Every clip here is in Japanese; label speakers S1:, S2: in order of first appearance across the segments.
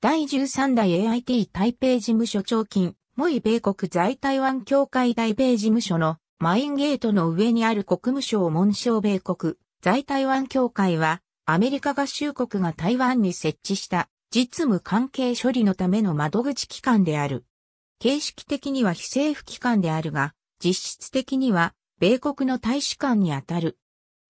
S1: 第13代 AIT 台北事務所長金、モイ米国在台湾協会台北事務所のマインゲートの上にある国務省紋章米国在台湾協会はアメリカ合衆国が台湾に設置した実務関係処理のための窓口機関である。形式的には非政府機関であるが、実質的には米国の大使館にあたる。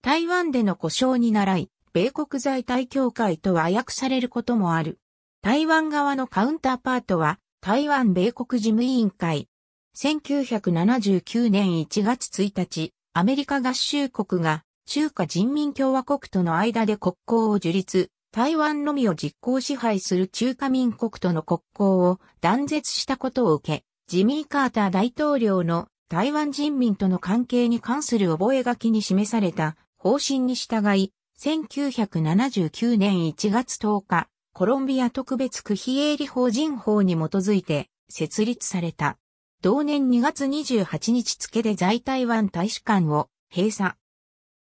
S1: 台湾での故障に倣い、米国在台協会と和訳されることもある。台湾側のカウンターパートは、台湾米国事務委員会。1979年1月1日、アメリカ合衆国が中華人民共和国との間で国交を樹立、台湾のみを実行支配する中華民国との国交を断絶したことを受け、ジミー・カーター大統領の台湾人民との関係に関する覚書に示された方針に従い、1979年1月10日、コロンビア特別区非営利法人法に基づいて設立された。同年2月28日付で在台湾大使館を閉鎖。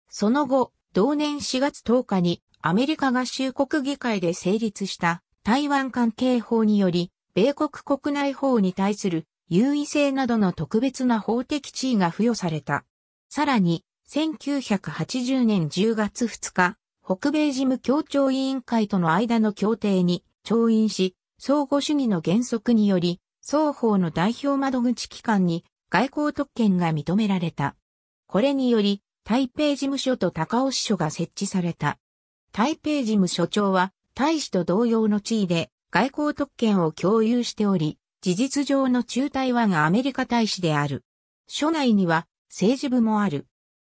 S1: その後、同年4月10日にアメリカ合衆国議会で成立した台湾関係法により、米国国内法に対する優位性などの特別な法的地位が付与された。さらに、1980年10月2日、北米事務協調委員会との間の協定に調印し、相互主義の原則により、双方の代表窓口機関に外交特権が認められた。これにより、台北事務所と高尾支所が設置された。台北事務所長は、大使と同様の地位で外交特権を共有しており、事実上の中台湾がアメリカ大使である。署内には政治部もある。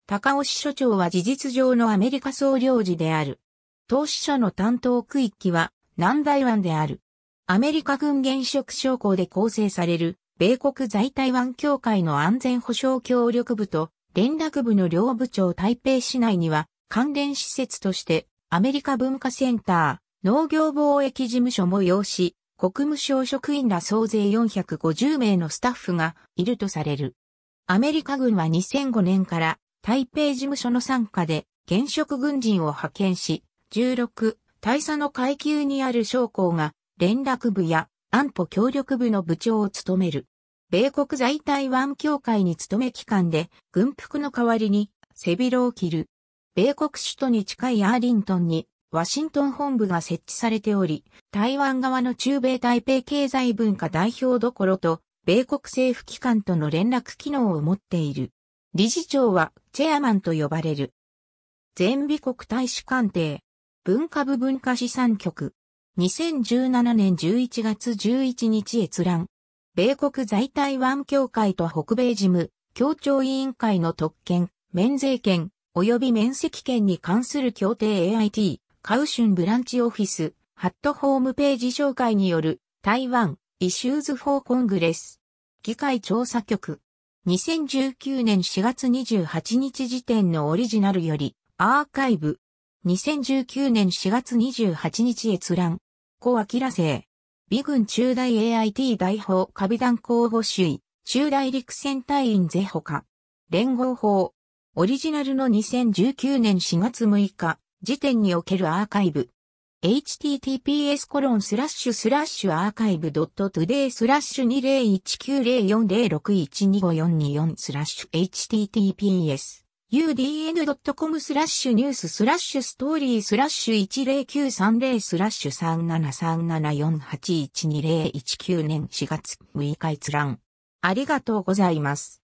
S1: 高尾支所長は事実上のアメリカ総領事である。当支所の担当区域は南台湾である。アメリカ軍現職将校で構成される米国在台湾協会の安全保障協力部と連絡部の両部長台北市内には関連施設としてアメリカ文化センター、農業貿易事務所も要し、国務省職員ら総勢450名のスタッフがいるとされる。アメリカ軍は2005年から台北事務所の参加で現職軍人を派遣し、16、大佐の階級にある将校が連絡部や安保協力部の部長を務める。米国在台湾協会に勤め機関で軍服の代わりに背広を着る。米国首都に近いアーリントンにワシントン本部が設置されており、台湾側の中米台北経済文化代表どころと米国政府機関との連絡機能を持っている。理事長はチェアマンと呼ばれる。全美国大使官邸、文化部文化資産局、2017年11月11日閲覧、米国在台湾協会と北米事務、協調委員会の特権、免税権、及び免責権に関する協定。AIT、カウシュンブランチオフィス、ハットホームページ紹介による。台湾、イシューズフォーコングレス、議会調査局、2019年4月28日時点のオリジナルより、アーカイブ。2019年4月28日閲覧。小明生。美軍中大 AIT 大砲カビ団候補首位。中大陸戦隊員ゼホカ。連合法。オリジナルの2019年4月6日時点におけるアーカイブ。Https コロンスラッシュスラッシュアーカイブドットトゥデイスラッシュ20190406125424スラッシュ https udn.com スラッシュニューススラッシュストーリースラッシュ10930スラッシュ37374812019年4月6日閲覧。ありがとうございます。